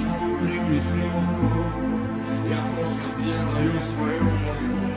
чужую несу Я просто делаю свою музыку.